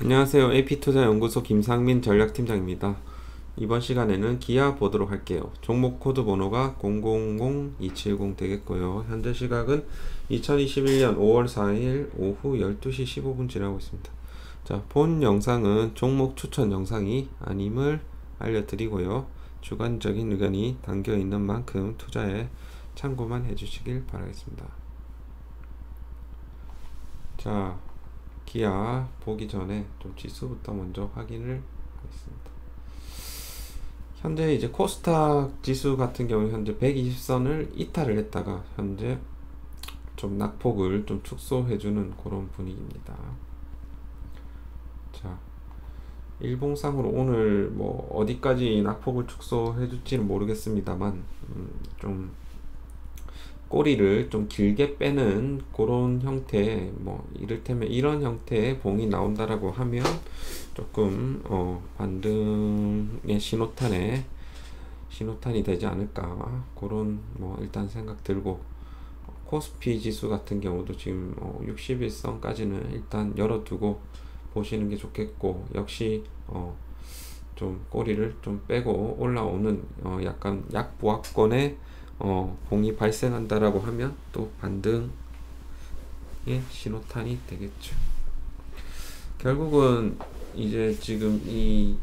안녕하세요. AP투자연구소 김상민 전략팀장입니다. 이번 시간에는 기아 보도록 할게요. 종목 코드 번호가 000270 되겠고요. 현재 시각은 2021년 5월 4일 오후 12시 15분 지나고 있습니다. 자, 본 영상은 종목 추천 영상이 아님을 알려드리고요. 주관적인 의견이 담겨 있는 만큼 투자에 참고만 해주시길 바라겠습니다. 자, 기아 보기 전에 좀 지수부터 먼저 확인을 하겠습니다. 현재 이제 코스닥 지수 같은 경우 현재 120선을 이탈을 했다가 현재 좀 낙폭을 좀 축소해주는 그런 분위기입니다. 자, 일봉상으로 오늘 뭐 어디까지 낙폭을 축소해줄지는 모르겠습니다만 음, 좀 꼬리를 좀 길게 빼는 그런 형태 뭐 이를테면 이런 형태의 봉이 나온다라고 하면 조금 어 반등의 신호탄에 신호탄이 되지 않을까. 그런 뭐 일단 생각 들고 코스피 지수 같은 경우도 지금 어 61선까지는 일단 열어두고 보시는 게 좋겠고 역시 어 좀 꼬리를 좀 빼고 올라오는 어 약간 약보합권의 어, 봉이 발생한다라고 하면 또 반등의 신호탄이 되겠죠. 결국은 이제 지금 이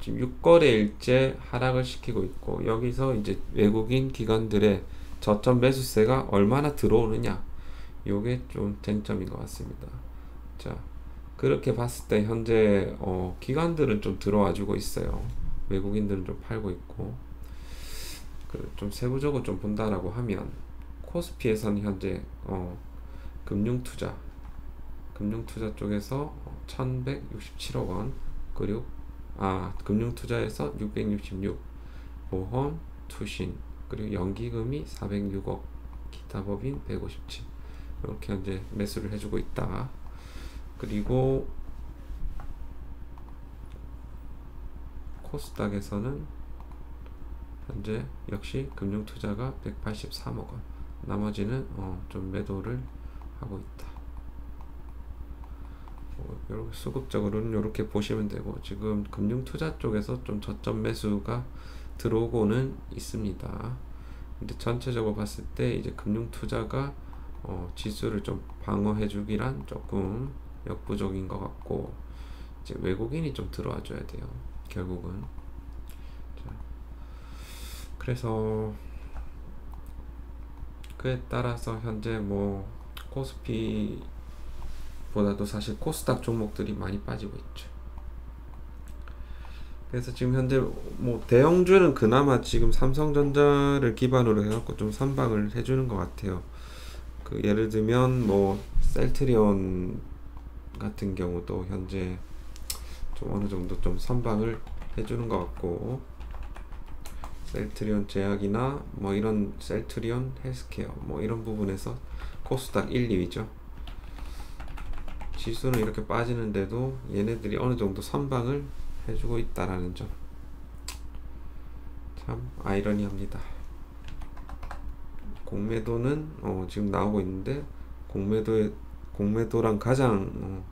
지금 6거래일째 하락을 시키고 있고 여기서 이제 외국인 기관들의 저점 매수세가 얼마나 들어오느냐 요게 좀 쟁점인 것 같습니다. 자 그렇게 봤을 때 현재 어, 기관들은 좀 들어와 주고 있어요. 외국인들은 좀 팔고 있고 그 좀 세부적으로 좀 본다라고 하면 코스피에서는 현재 어, 금융투자 금융투자 쪽에서 1167억 원 그리고 아 금융투자에서 666 보험 투신 그리고 연기금이 406억 기타 법인 157 이렇게 현재 매수를 해주고 있다. 그리고 코스닥에서는 현재 역시 금융투자가 183억 원. 나머지는 어, 좀 매도를 하고 있다. 어, 수급적으로는 이렇게 보시면 되고 지금 금융투자 쪽에서 좀 저점 매수가 들어오고는 있습니다. 근데 전체적으로 봤을 때 이제 금융투자가 어, 지수를 좀 방어해 주기란 조금 역부족인 것 같고 이제 외국인이 좀 들어와 줘야 돼요 결국은 그래서 그에 따라서 현재 뭐 코스피보다도 사실 코스닥 종목들이 많이 빠지고 있죠. 그래서 지금 현재 뭐 대형주는 그나마 지금 삼성전자를 기반으로 해갖고 좀 선방을 해주는 것 같아요. 그 예를 들면 뭐 셀트리온 같은 경우도 현재 좀 어느 정도 좀 선방을 해주는 것 같고 셀트리온 제약이나 뭐 이런 셀트리온 헬스케어 뭐 이런 부분에서 코스닥 1, 2위죠. 지수는 이렇게 빠지는데도 얘네들이 어느 정도 선방을 해주고 있다라는 점. 참 아이러니합니다. 공매도는 어, 지금 나오고 있는데 공매도에 공매도랑 가장 어,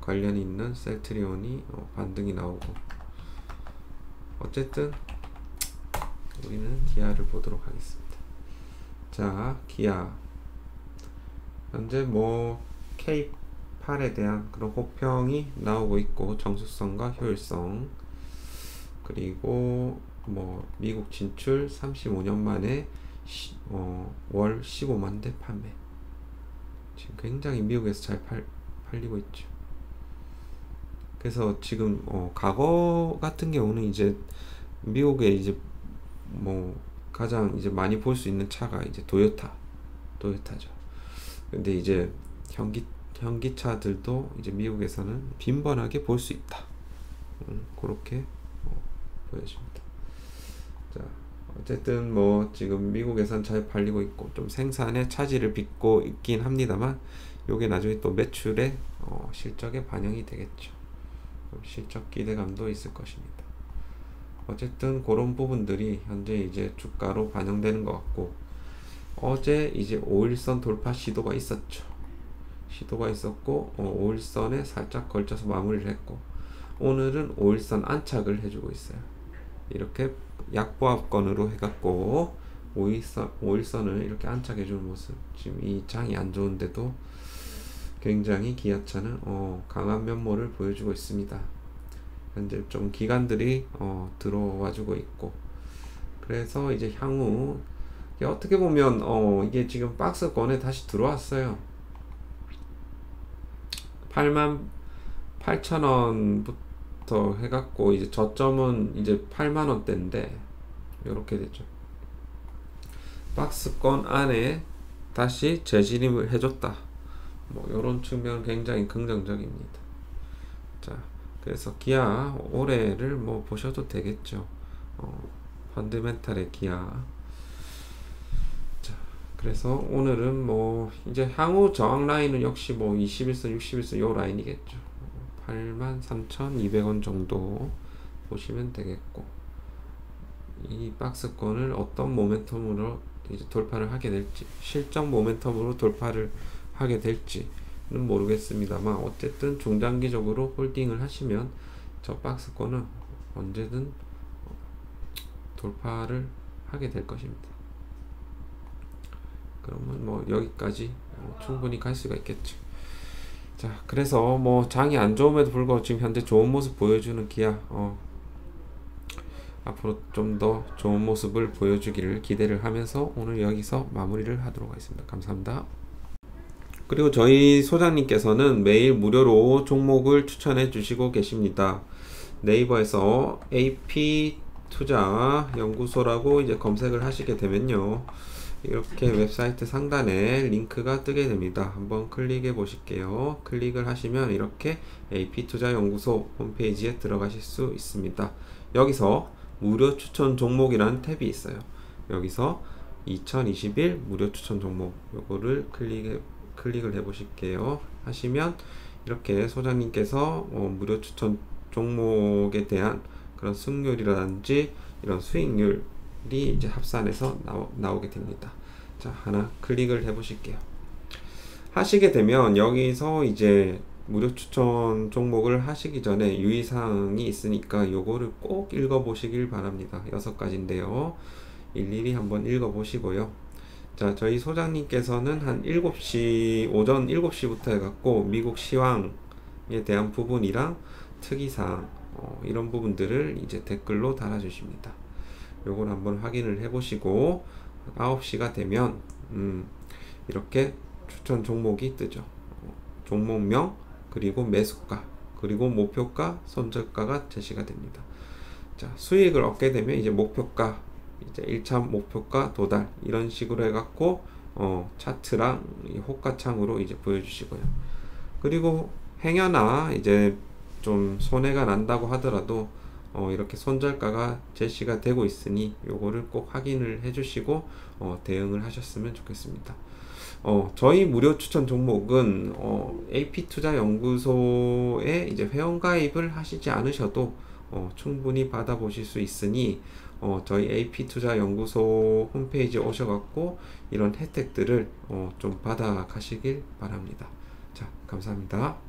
관련이 있는 셀트리온이 어, 반등이 나오고 어쨌든 우리는 기아를 보도록 하겠습니다. 자, 기아. 현재 뭐 K8에 대한 그런 호평이 나오고 있고 정수성과 효율성 그리고 뭐 미국 진출 35년 만에 시, 어, 월 15만 대 판매 지금 굉장히 미국에서 잘 팔, 팔리고 있죠. 그래서 지금 어, 과거 같은 경우는 이제 미국에 이제 뭐 가장 이제 많이 볼 수 있는 차가 이제 도요타, 도요타죠. 근데 이제 현기 현기차들도 이제 미국에서는 빈번하게 볼 수 있다. 음, 그렇게 어, 보여집니다. 자, 어쨌든 뭐 지금 미국에선 잘 팔리고 있고 좀 생산에 차질을 빚고 있긴 합니다만 요게 나중에 또 매출에 어, 실적에 반영이 되겠죠. 실적 기대감도 있을 것입니다. 어쨌든 그런 부분들이 현재 이제 주가로 반영되는 것 같고 어제 이제 5일선 돌파 시도가 있었죠. 시도가 있었고 어, 5일선에 살짝 걸쳐서 마무리를 했고 오늘은 5일선 안착을 해주고 있어요. 이렇게 약보합권으로 해갖고 5일선, 5일선을 이렇게 안착해주는 모습 지금 이 장이 안 좋은데도 굉장히 기아차는 어, 강한 면모를 보여주고 있습니다. 현재 좀 기관들이 어, 들어와주고 있고 그래서 이제 향후 어떻게 보면 어, 이게 지금 박스권에 다시 들어왔어요. 8만 8천 원부터 해갖고 이제 저점은 이제 8만 원대인데 이렇게 되죠. 박스권 안에 다시 재진입을 해줬다. 뭐 이런 측면 굉장히 긍정적입니다. 자, 그래서 기아 올해를 뭐 보셔도 되겠죠. 어, 펀드멘탈의 기아. 자, 그래서 오늘은 뭐 이제 향후 저항 라인은 역시 뭐 21선, 61선 요 라인이겠죠. 83,200원 정도 보시면 되겠고 이 박스권을 어떤 모멘텀으로 이제 돌파를 하게 될지 실적 모멘텀으로 돌파를 하게 될지는 모르겠습니다만 어쨌든 중장기적으로 홀딩을 하시면 저 박스권은 언제든 돌파를 하게 될 것입니다. 그러면 뭐 여기까지 충분히 갈 수가 있겠죠. 자, 그래서 뭐 장이 안 좋음에도 불구하고 지금 현재 좋은 모습 보여주는 기아, 어, 앞으로 좀 더 좋은 모습을 보여주기를 기대를 하면서 오늘 여기서 마무리를 하도록 하겠습니다. 감사합니다. 그리고 저희 소장님께서는 매일 무료로 종목을 추천해 주시고 계십니다. 네이버에서 AP 투자 연구소라고 이제 검색을 하시게 되면요. 이렇게 웹사이트 상단에 링크가 뜨게 됩니다. 한번 클릭해 보실게요. 클릭을 하시면 이렇게 AP투자 연구소 홈페이지에 들어가실 수 있습니다. 여기서 무료 추천 종목이라는 탭이 있어요. 여기서 2021 무료 추천 종목 요거를 클릭해 클릭을 해 보실게요. 하시면 이렇게 소장님께서 어, 무료 추천 종목에 대한 그런 승률이라든지 이런 수익률 이 이제 합산해서 나오, 나오게 됩니다. 자, 하나 클릭을 해 보실게요. 하시게 되면 여기서 이제 무료 추천 종목을 하시기 전에 유의사항이 있으니까 요거를 꼭 읽어 보시길 바랍니다. 여섯 가지인데요. 일일이 한번 읽어 보시고요. 자, 저희 소장님께서는 한 7시, 오전 7시부터 해갖고 미국 시황에 대한 부분이랑 특이사항, 어, 이런 부분들을 이제 댓글로 달아주십니다. 요걸 한번 확인을 해 보시고 9시가 되면 음, 이렇게 추천 종목이 뜨죠. 종목명 그리고 매수가 그리고 목표가 손절가가 제시가 됩니다. 자, 수익을 얻게 되면 이제 목표가 이제 1차 목표가 도달 이런 식으로 해 갖고 어, 차트랑 호가창으로 이제 보여주시고요. 그리고 행여나 이제 좀 손해가 난다고 하더라도 어, 이렇게 손절가가 제시가 되고 있으니 요거를 꼭 확인을 해주시고 어, 대응을 하셨으면 좋겠습니다. 어, 저희 무료 추천 종목은 어, AP투자연구소에 이제 회원가입을 하시지 않으셔도 어, 충분히 받아보실 수 있으니 어, 저희 AP투자연구소 홈페이지에 오셔갖고 이런 혜택들을 어, 좀 받아 가시길 바랍니다. 자, 감사합니다.